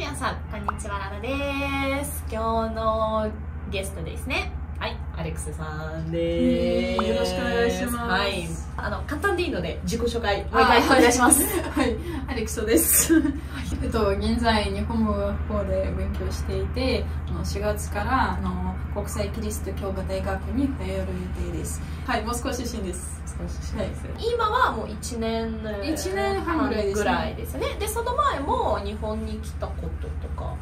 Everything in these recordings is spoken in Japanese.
皆さんこんにちはラナです。今日のゲストですね。アレックスさんです。よろしくお願いします。はい。あの簡単でいいので自己紹介お願いします。はい、アレクソです。えっと、現在、日本語学校で勉強していて、あの4月からあの国際キリスト教科大学に通える予定です。はい、モスクワ出身です。少しです。今はもう1年一年半ぐらいですね。ぐらいですね。でその前も日本に来たこととか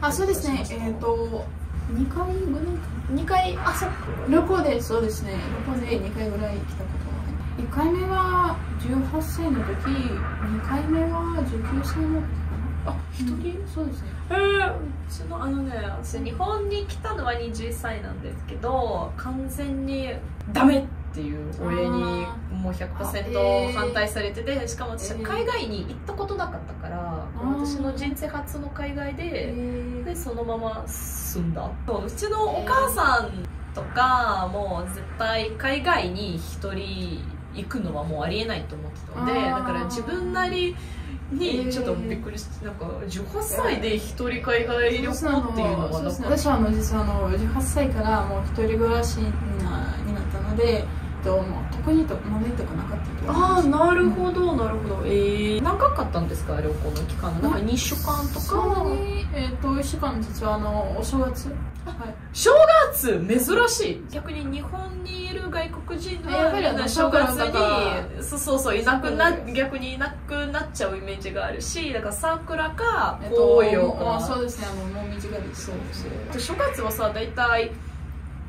あ、そうですね。えっ、っと、2回ぐらいか2回あそっか旅行で、そうですね。旅行で2回ぐらい来たことは。1回目は18歳の時、2回目は19歳の時かな。あ一人？そうですね。えー、うちのあのね私日本に来たのは21歳なんですけど完全にダメっていう親にもうあえ100%ー。反対されててしかも私はえー。海外に行ったことなかったから、ー。私の人生初の海外で、えでそのまま住んだそううちのお母さんとかもう絶対海外に一人行くのはもうありえないと思ってたのでだから自分なりにちょっとびっくりしてなんか18歳で一人海外旅行っていうのはね私はあの実はあの18歳からもう一人暮らしになったので、えっと、もう特にと問題とかなかったとああなるほどなるほど。えー、長かったんですか？旅行の期間なんか2週間とそんなかに、えっと1週間実はあのお正月。はい。正月？珍しい。逆に日本にいる外国人やっぱり正月にそうそうそういなくな逆にいなくなっちゃうイメージがあるしだから桜かえっと紅葉あかそうですね。もう短いですそうそう。正月はさ大体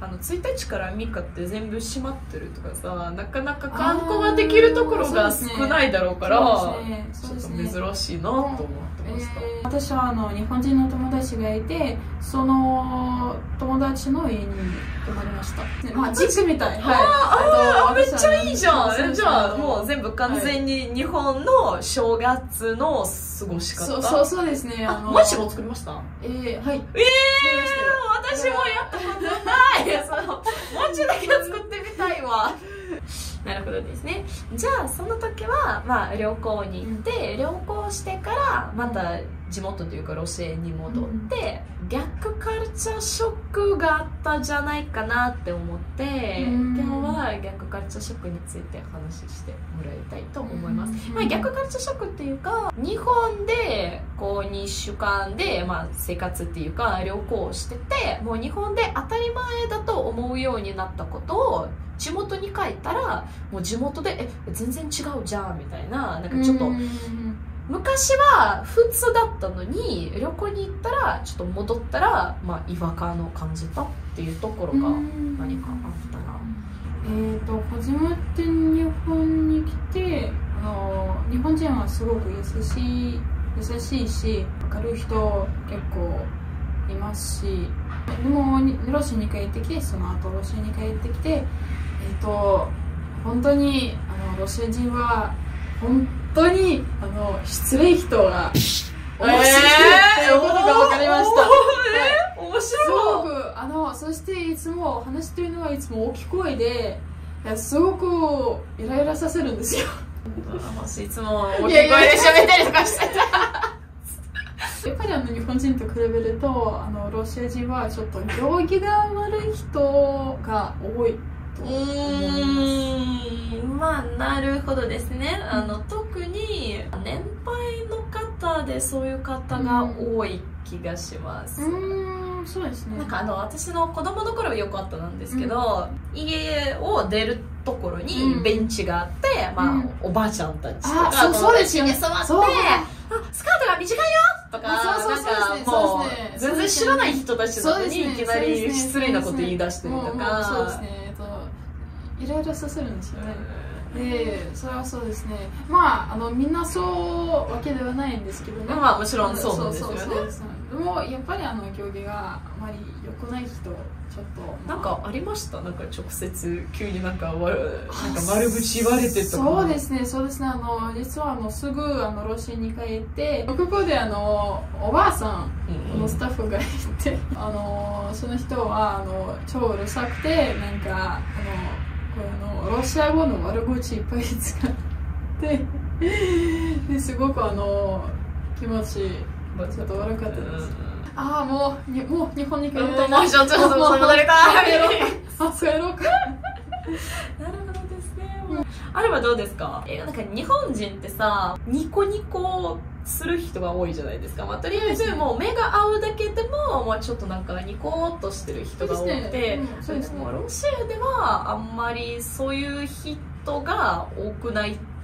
あの1日から3日って全部閉まってるとかさなかなか観光ができるところが少ないだろうからちょっと珍しいなと思ってました、えー私はあの日本人の友達がいてその友達の家に泊まりました、ねまあ実家みたい。はい。あーめっちゃいいじゃん。じゃあもう全部完全に日本の正月の過ごし方？そうそうそうですね。ああのマジも作りました？えー、はい。ええー、私もやったことないその餅だけは作ってみたいわ。なるほどですね。じゃあその時は、まあ、旅行に行って、旅行してからまた地元というかロシアに戻って、逆カルチャーショックがあったんじゃないかなって思って、うん。今日は逆カルチャーショックについて話してもらいたいと思います、うん。まあ、逆カルチャーショックっていうか日本でこう2週間で、まあ、生活っていうか旅行しててもう日本で当たり前だと思うようになったことを地元に帰ったらもう地元で「え全然違うじゃん」みたいななんかちょっとうん昔は普通だったのに旅行に行ったらちょっと戻ったら、まあ、違和感を感じたっていうところが何かあったら。えー、と初めて日本に来てあの日本人はすごく優しい優しいし明るい人結構いますしでもにロシアに帰ってきてその後ロシアに帰ってきてえっ、と本当にあのロシア人は本当にあの失礼人が多いっていうことが分かりました、はい面すごくあのそしていつも話してるのはいつも大きい声でいやすごくイライラさせるんですよ。いつも大きい声で喋ったりとかしてやっぱりあの日本人と比べるとあのロシア人はちょっと行儀が悪い人が多いとう思います。ーん。まあなるほどですね。あの特に年配の方でそういう方が多い気がします、うーんそうですね。なんかあの私の子供の頃はよくあったなんですけど、家を出るところにうん。ベンチがあって、まあうん。おばあちゃんたちとかあそうそうですよ友達で座ってあスカートが短いよとかあそうそうなんかもう全然知らない人たちなのにいきなり失礼なこと言い出してるとか。そうですね。えっとイライラさせるんですよねでそれはそうですね。まああのみんなそうわけではないんですけどね。まあもちろんそうなんですよね。でもやっぱりあの行儀があまり良くない人ちょっと、まあなんかありました？なんか直接急になんか悪なんか悪口言われてとか。そうですね。そうですね。あの実はあのすぐあのロシアに帰ってここであのおばあさんうんのスタッフがいて、あのその人はあの超うるさくてなんかあのあのロシア語の悪口いっぱい使って ですごくあの気持ちちょっと悪かったです、うん。ああもうにもう日本に帰りもうたいもうちょっと戻りたい。あそう。やろうか。なる。あれはどうですか？えなんか日本人ってさニコニコする人が多いじゃないですか、まあ、とりあえずもう目が合うだけでも、まあ、ちょっとなんかニコっとしてる人が多くて。そうですね。ロシアではあんまりそういう人が多くないって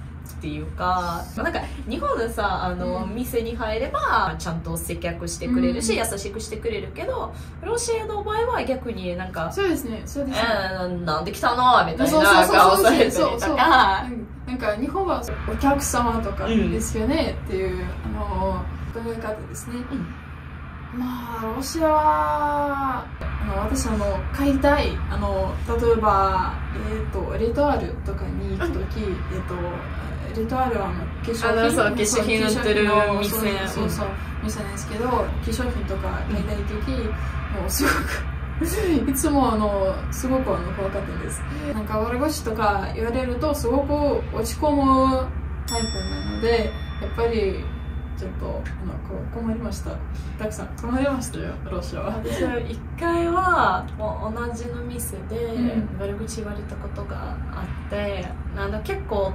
いうかなんか日本でさあの、うん。店に入ればちゃんと接客してくれるし、うん。優しくしてくれるけどロシアの場合は逆になんかそうですねそうですね。えー、なんで来たの？みたいそうなそうそう顔されたりそうそうとかうん。なんか日本はお客様とかうんですよねっていう、あの考え方ですね、うんまあロシアはあの私あの買いたいあの例えば、えー、とレトアールとかに行く時、えー、とレトアールはあの化粧品化粧品売ってる店。そうそうそう店なんですけど化粧品とか買いたい時、もうすごく いつもあのすごくあの怖かったです。なんか悪口とか言われるとすごく落ち込むタイプなのでやっぱりちょっとあのこ困りました。たくさん困りましたよロシアは。私は一回はもう同じの店でうん。悪口言われたことがあってあの結構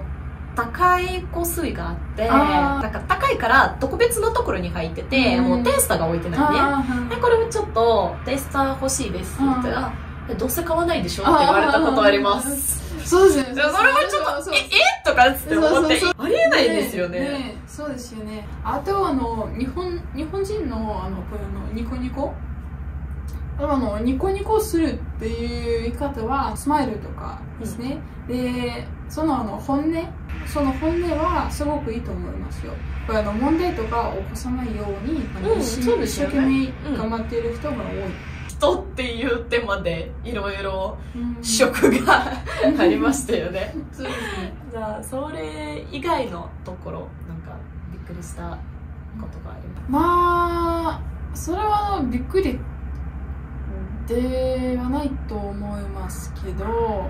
高い香水があってなんか高いから特別のところに入ってて、うん。もうテイスターが置いてないねで。これをちょっとテイスター欲しいですって言ったらえどうせ買わないでしょって言われたことありますそうですね。でそれもちょっとそうええ？とかって思ってそうそうありえないですよね。そうですよね。あとあの日本日本人のあのこれのニコニコ？あのニコニコするっていう言い方はスマイルとかですね、でそのあの本音？その本音はすごくいいと思いますよ。これあの問題とか起こさないようにあのうん一生懸命頑張っている人が多い、人っていうテーマでいろいろうん職がありましたよね。そうですね。じゃあそれ以外のところなんかびっくりしたことがありますまあそれはびっくりではないと思いますけど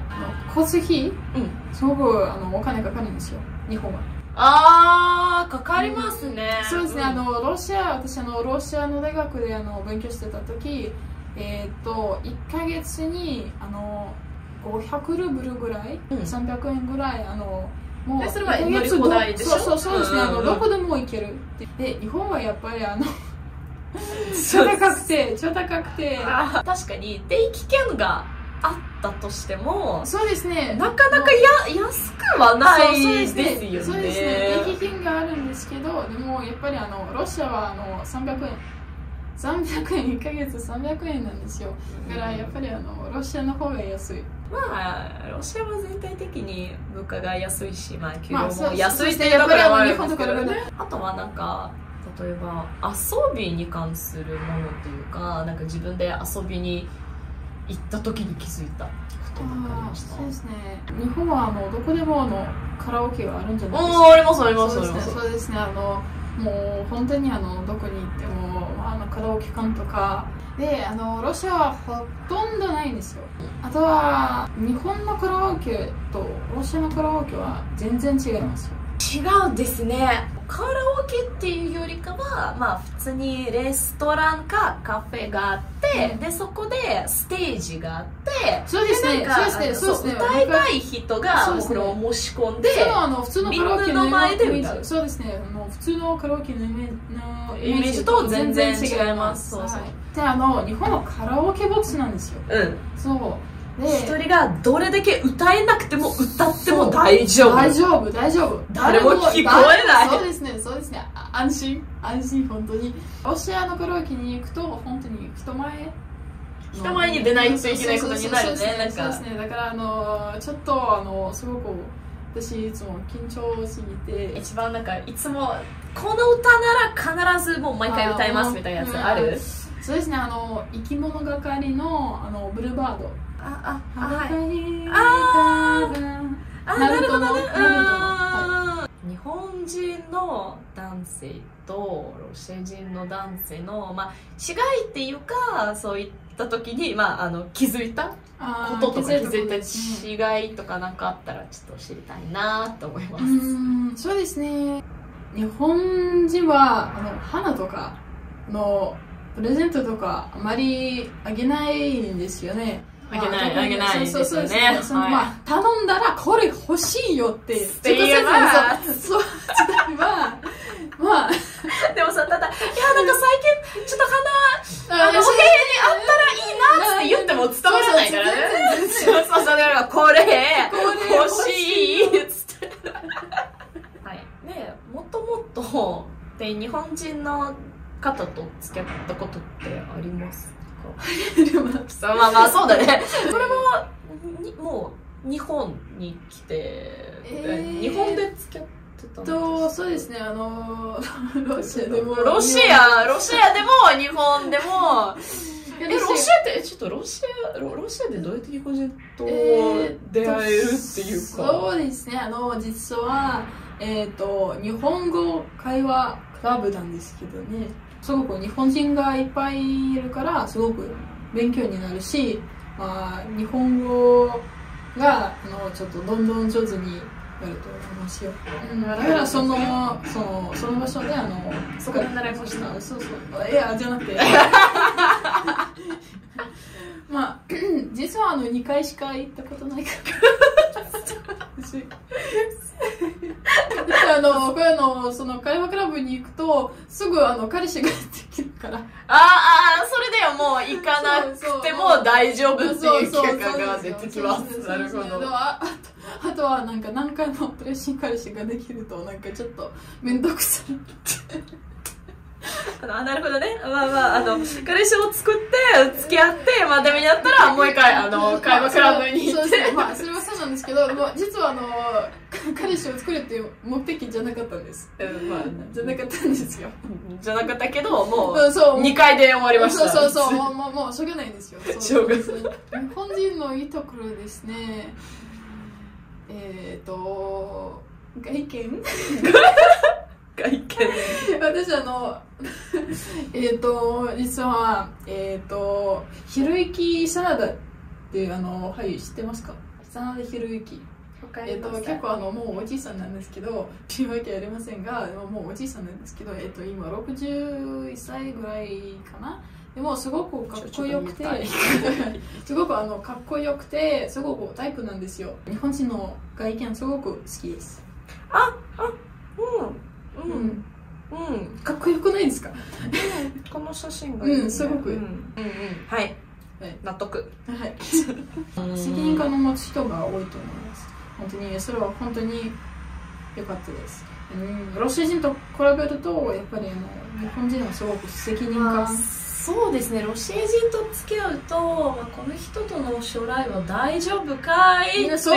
交通費？うん。すごくあのお金かかるんですよ日本は。あーかかりますね、そうですね、ん。あのロシア私あのロシアの大学であの勉強してた時えっ、と1ヶ月にあの500ルーブルぐらい、うん。300円ぐらいあのもえそれは一ヶ月乗り放題でそうそうそうですね、あのどこでも行けるで日本はやっぱりあの超高くて超高くて。確かに定期券があったとしてもそうですね。なかなかや安くはないですよね。そうですね。そうですね。定期券があるんですけどでもやっぱりあのロシアはあの300円300円1ヶ月300円なんですよ。だからやっぱりあのロシアの方が安い。まあロシアは全体的に物価が安いしまあ給料も安いっそうですねていうところもあるんですけどね。あとはなんか例えば遊びに関するものというかなんか自分で遊びに行った時に気づいたことなんかありあました？そうですね。日本はあのどこでもあのカラオケがあるんじゃないですか？ありますありますそうですねありますそうですね。あのもう本当にあのどこに行ってもあのカラオケ館とか。であのロシアはほとんどないんですよ。あとは日本のカラオケとロシアのカラオケは全然違いますよ。違うんですね。カラオケっていうよりかはまあ普通にレストランかカフェがあって、うん。でそこでステージがあってそうですね。そうですね。そうですね。歌いたい人がそれを申し込んでそのあの普通のカラオケの前で歌う。そうですね普通のカラオケのイメージのイメージと全然違います。そうそう。はい。であの日本はカラオケボックスなんですよ。うん。そう。で一人がどれだけ歌えなくても歌っても大丈夫。大丈夫大丈夫。誰も聞こえない。そうですねそうですね。あ安心。安心本当に。ロシアのカラオケに行くと本当に人前人前に出ないといけないことになるねそうですねだからあのちょっとあのすごく私いつも緊張しぎて。一番なんかいつもこの歌なら必ずもう毎回歌いますみたいなやつある？うんそうですねあの生き物係のあのブルーバード。ああはい。いああなるほどね。日本人の男性とロシア人の男性の、まあ、違いっていうかそういった時に、まあ、あの気づいたあこととか気づいねた違いとかなんかあったらちょっと知りたいなと思います、そうですね。日本人はあの花とかあのプレゼントとかあまりあげないんですよね。あげないまあげないそうそうそうですよねはいまあ頼んだらこれ欲しいよってって言えば。そうそう伝えばまあでもさただ「いやなんか最近ちょっと花お部屋にあったらいいな」って言っても伝わらないからねそうそうそうそうだからこれ欲しいっつってはいねもともとで日本人の方と付き合ったことってありますか？まあまあそうだねこれはにもう日本に来て、えー。日本で付き合ってたとそうですねあの ロシアでもロシアロシアでも日本でも。えロシアってえちょっとロシアロロシアでどうやって日本人とえー出会えるっていうか、そうですね。あの実はえっ、と日本語会話クラブなんですけどね。すごく日本人がいっぱいいるからすごく勉強になるし、まあ、日本語があのちょっとどんどん上手になると思いますよ、うん、だからそのそのその場所であのそこで習いましたそうそう。いやじゃなくて。まあ実はあの2回しか行ったことないから。私あのこれあのその会話クラブに行くとすぐあの彼氏ができるから。あーあーそれではもう行かなくても大丈夫っていう結果が出てきます。なるほど。ああとはなんか何回もプレッシン彼氏ができるとなんかちょっと面倒くさいあのあなるほどね。まあまああの彼氏を作って付き合ってまあダメになったらもう一回あの会話クラブに行って。まあそれはそうなんですけど、まあ、実はあの彼氏を作るっていう目的じゃなかったんです。うん。まあじゃなかったんですよ。じゃなかったけどもううんそう。2回で終わりました。そうそうそうもうもうもうしょうがないんですよ。しょうがない。日本人のいいところですね。えっ、ー、と外見？外見私あの えっと実はえっ、とひろゆきサナダっていうあの俳優知ってますか？真田ひろゆき。えっと結構あのもうおじいさんなんですけど っていうわけありませんがでももうおじいさんなんですけど、えっと今61歳ぐらいかな？でもすごくかっこよくて すごくあのかっこよくてすごくタイプなんですよ。日本人の外見すごく好きです。うんうん。うん。かっこよくないですか？この写真がいいね。うんすごく。うん。うんうん。はい。はい。納得。はい。責任感を持つ人が多いと思います。本当にそれは本当に良かったです。うん。ロシア人と比べるとやっぱりあの日本人はすごく責任まあ感そうですね。ロシア人と付き合うと、まあ、この人との将来は大丈夫かいっていうそう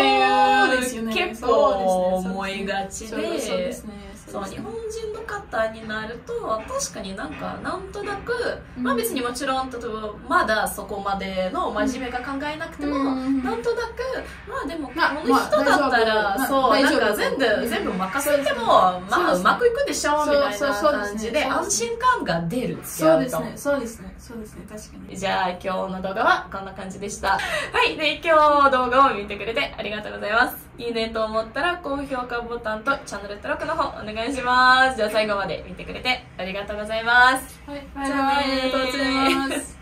ですよね。結構思いがちそうですそうでですねそう日本人の方になると確かになんかなんとなく、うん。まあ別にもちろん例えばまだそこまでの真面目が考えなくても、うん。なんとなくまあでもこまあの人だったら、まあそうなんか全部、うん。全部任せても、まあそうまくいくでしょうみたいなそうそうそうですね。感じで安心感が出るそうですね。そうですね。そうですね。確かに。じゃあ今日の動画はこんな感じでした。はい。で、今日動画を見てくれてありがとうございます。いいねと思ったら高評価ボタンとチャンネル登録の方お願いします。じゃあ最後まで見てくれてありがとうございます。はい。バイバイじゃあありがとうござい。ます